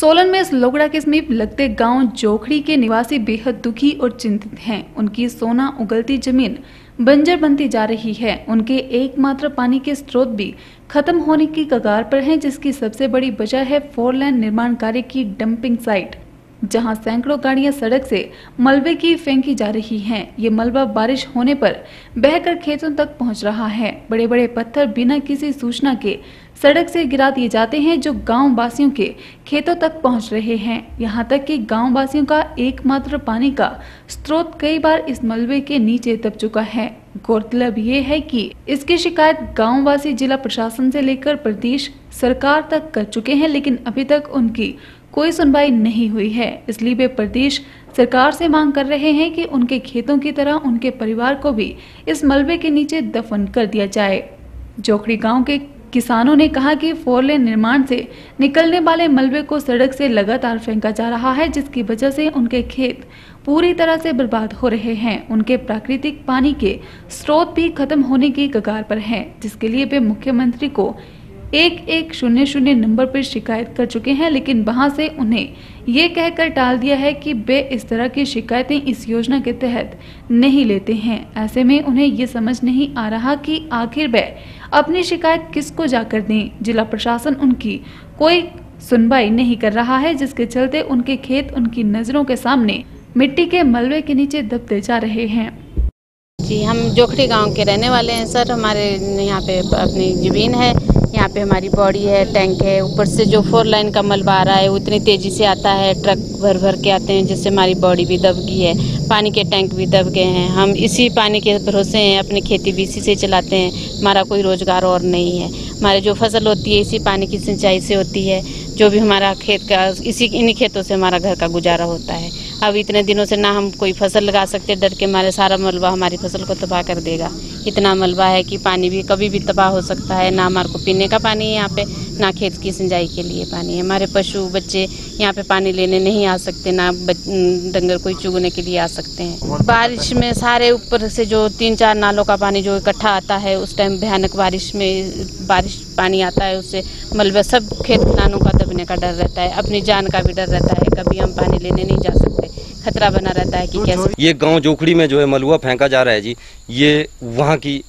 सोलन में इस लोगड़ा के समीप लगते गाँव जोखड़ी के निवासी बेहद दुखी और चिंतित हैं। उनकी सोना उगलती ज़मीन बंजर बनती जा रही है। उनके एकमात्र पानी के स्रोत भी खत्म होने की कगार पर हैं, जिसकी सबसे बड़ी वजह है फोर लाइन निर्माण कार्य की डंपिंग साइट। जहाँ सैकड़ों गाड़ियाँ सड़क से मलबे की फेंकी जा रही हैं। ये मलबा बारिश होने पर बहकर खेतों तक पहुँच रहा है। बड़े बड़े पत्थर बिना किसी सूचना के सड़क से गिरा दिए जाते हैं, जो गाँव वासियों के खेतों तक पहुँच रहे हैं। यहाँ तक कि गाँव वासियों का एकमात्र पानी का स्रोत कई बार इस मलबे के नीचे दब चुका है। गौरतलब ये है कि इसकी शिकायत गाँव वासी जिला प्रशासन से लेकर प्रदेश सरकार तक कर चुके हैं, लेकिन अभी तक उनकी कोई सुनवाई नहीं हुई है। इसलिए वे प्रदेश सरकार से मांग कर रहे हैं कि उनके खेतों की तरह उनके परिवार को भी इस मलबे के नीचे दफन कर दिया जाए। जोखड़ी गाँव के किसानों ने कहा कि फोर लेन निर्माण से निकलने वाले मलबे को सड़क से लगातार फेंका जा रहा है, जिसकी वजह से उनके खेत पूरी तरह से बर्बाद हो रहे हैं। उनके प्राकृतिक पानी के स्रोत भी खत्म होने की कगार पर हैं, जिसके लिए वे मुख्यमंत्री को एक एक शून्य शून्य नंबर पर शिकायत कर चुके हैं, लेकिन वहाँ से उन्हें ये कहकर टाल दिया है कि वे इस तरह की शिकायतें इस योजना के तहत नहीं लेते हैं। ऐसे में उन्हें ये समझ नहीं आ रहा कि आखिर वे अपनी शिकायत किसको जाकर दें। जिला प्रशासन उनकी कोई सुनवाई नहीं कर रहा है, जिसके चलते उनके खेत उनकी नज़रों के सामने मिट्टी के मलबे के नीचे दबते जा रहे हैं। जी, हम जोखड़ी गाँव के रहने वाले हैं, सर। हमारे यहाँ पे अपनी ज़मीन है। यहाँ पे हमारी बॉडी है, टैंक है, ऊपर से जो फोर लाइन का मलबा आ रहा है, वो इतनी तेज़ी से आता है, ट्रक भर भर के आते हैं, जिससे हमारी बॉडी भी दब गई है, पानी के टैंक भी दब गए हैं। हम इसी पानी के भरोसे हैं, अपनी खेती भी इसी से चलाते हैं, हमारा कोई रोज़गार और नहीं है। हमारे जो फ़सल होती है, इसी पानी की सिंचाई से होती है, जो भी हमारा खेत का, इसी, इन्हीं खेतों से हमारा घर का गुजारा होता है। अब इतने दिनों से ना हम कोई फ़सल लगा सकते, डर के हमारे सारा मलबा हमारी फ़सल को तबाह कर देगा। इतना मलबा है कि पानी भी कभी भी तबाह हो सकता है, ना हमारे को पीने का पानी है यहाँ पे, ना खेत की सिंचाई के लिए पानी है। हमारे पशु बच्चे यहाँ पे पानी लेने नहीं आ सकते, ना डंगर कोई चुगने के लिए आ सकते हैं। बारिश में सारे ऊपर से जो तीन चार नालों का पानी जो इकट्ठा आता है, उस टाइम भयानक बारिश में, बारिश पानी आता है, उससे मलबा सब खेत नानों का दबने का डर रहता है, अपनी जान का भी डर रहता है, कभी हम पानी लेने नहीं जा सकते। खतरा बना रहता है कि कैसे ये गाँव जोखड़ी में जो है मलुआ फेंका जा रहा है जी ये वहाँ की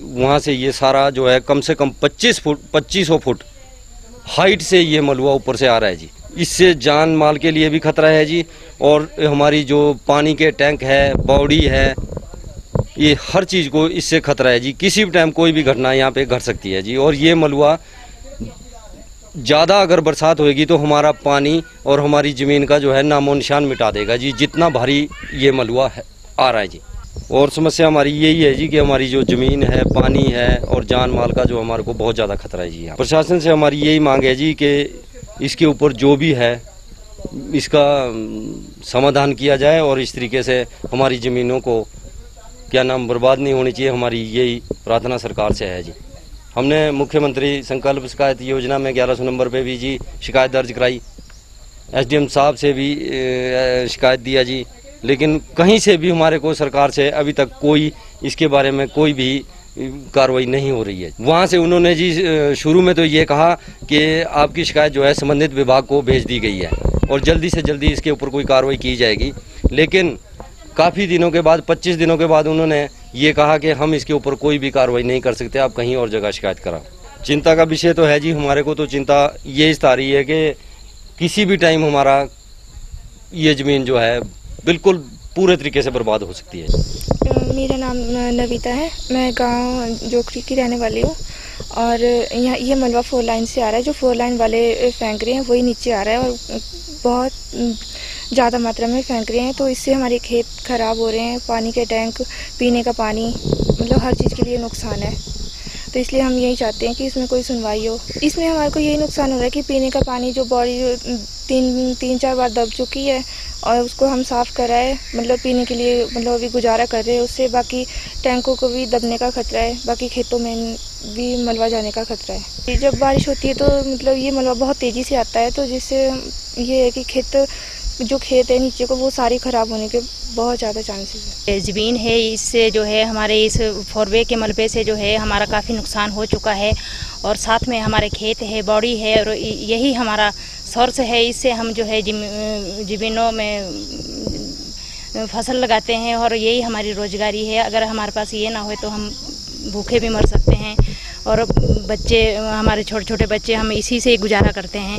वहाँ से ये सारा जो है कम से कम 25 फुट 2500 फुट हाइट से ये मलुआ ऊपर से आ रहा है जी। इससे जान माल के लिए भी खतरा है जी और हमारी जो पानी के टैंक है बॉडी है ये हर चीज़ को इससे खतरा है जी। किसी भी टाइम कोई भी घटना यहाँ पे घट सकती है जी और ये मलुआ ज़्यादा अगर बरसात होगी तो हमारा पानी और हमारी ज़मीन का जो है नामो निशान मिटा देगा जी, जितना भारी ये मलुआ है, आ रहा है जी। और समस्या हमारी यही है जी कि हमारी जो ज़मीन है, पानी है और जान माल का जो हमारे को बहुत ज़्यादा खतरा है जी यहाँ। प्रशासन से हमारी यही मांग है जी कि इसके ऊपर जो भी है, इसका समाधान किया जाए और इस तरीके से हमारी ज़मीनों को, क्या नाम, बर्बाद नहीं होनी चाहिए, हमारी यही प्रार्थना सरकार से है जी। हमने मुख्यमंत्री संकल्प शिकायत योजना में ग्यारह सौ नंबर पे भी जी शिकायत दर्ज कराई। एसडीएम साहब से भी शिकायत दिया जी। लेकिन कहीं से भी हमारे को सरकार से अभी तक कोई इसके बारे में कोई भी कार्रवाई नहीं हो रही है। वहाँ से उन्होंने जी शुरू में तो ये कहा कि आपकी शिकायत जो है संबंधित विभाग को भेज दी गई है और जल्दी से जल्दी इसके ऊपर कोई कार्रवाई की जाएगी। लेकिन काफ़ी दिनों के बाद 25 दिनों के बाद उन्होंने ये कहा कि हम इसके ऊपर कोई भी कार्रवाई नहीं कर सकते, आप कहीं और जगह शिकायत करा चिंता का विषय तो है जी हमारे को तो चिंता ये इस रही है कि किसी भी टाइम हमारा ये ज़मीन जो है बिल्कुल पूरे तरीके से बर्बाद हो सकती है। मेरा नाम नविता है। मैं गाँव जोखरी की रहने वाली हूँ और यहाँ, ये मलबा फोर लाइन से आ रहा है। जो फोर लाइन वाले फेंक रहे हैं, वही नीचे आ रहा है और बहुत ज़्यादा मात्रा में फेंक रहे हैं तो इससे हमारे खेत ख़राब हो रहे हैं, पानी के टैंक, पीने का पानी मतलब हर चीज़ के लिए नुकसान है। तो इसलिए हम यही चाहते हैं कि इसमें कोई सुनवाई हो। इसमें हमारे को यही नुकसान हो रहा है कि पीने का पानी जो बॉडी, तीन तीन, चार बार दब चुकी है और उसको हम साफ़ कराए मतलब पीने के लिए मतलब अभी गुजारा कर रहे हैं, उससे बाकी टैंकों को भी दबने का खतरा है, बाकी खेतों में भी मलबा जाने का खतरा है। जब बारिश होती है तो मतलब ये मलबा बहुत तेज़ी से आता है तो जिससे ये है कि खेत जो खेत है नीचे को, वो सारी खराब होने के बहुत ज़्यादा चांसेस है। ज़मीन है, इससे जो है हमारे इस फोरवे के मलबे से जो है हमारा काफ़ी नुकसान हो चुका है और साथ में हमारे खेत है, बॉडी है और यही हमारा सोर्स है। इससे हम जो है जमीनों में फ़सल लगाते हैं और यही हमारी रोजगारी है। अगर हमारे पास ये ना हो तो हम भूखे भी मर सकते हैं और बच्चे, हमारे छोटे छोटे बच्चे हम इसी से गुजारा करते हैं।